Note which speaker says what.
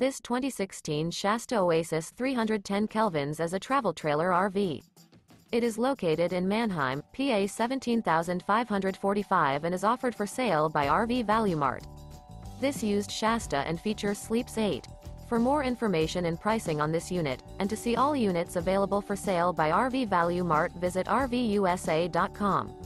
Speaker 1: This 2016 Shasta Oasis 310 Kelvins is a travel trailer RV. It is located in Manheim, PA 17545 and is offered for sale by RV Value Mart. This used Shasta and features Sleeps 8. For more information and pricing on this unit, and to see all units available for sale by RV Value Mart visit RVUSA.com.